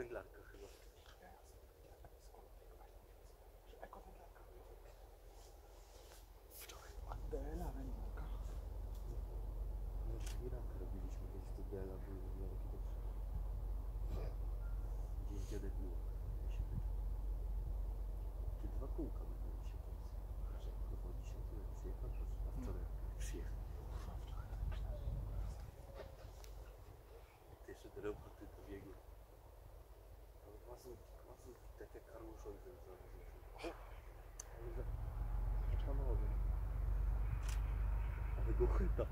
węglarka chyba. Dela wędka. No, Irak robiliśmy kiedyś to Dela, były wielkie też. Gdzieś dziadek było. Ty dwa kółka będą teraz. A wczoraj przyjechał. Ty jeszcze jak Karłuszowi ten zrobił. Ale za... Zaczanowy. Ale go chyta.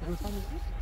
然后他们。